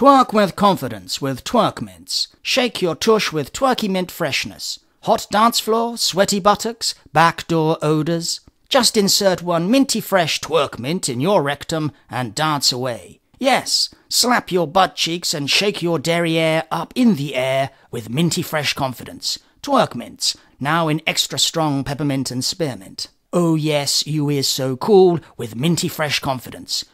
Twerk with confidence with twerk mints. Shake your tush with twerky mint freshness. Hot dance floor, sweaty buttocks, backdoor odors. Just insert one minty fresh twerk mint in your rectum and dance away. Yes, slap your butt cheeks and shake your derriere up in the air with minty fresh confidence. Twerk mints, now in extra strong peppermint and spearmint. Oh yes, you is so cool with minty fresh confidence.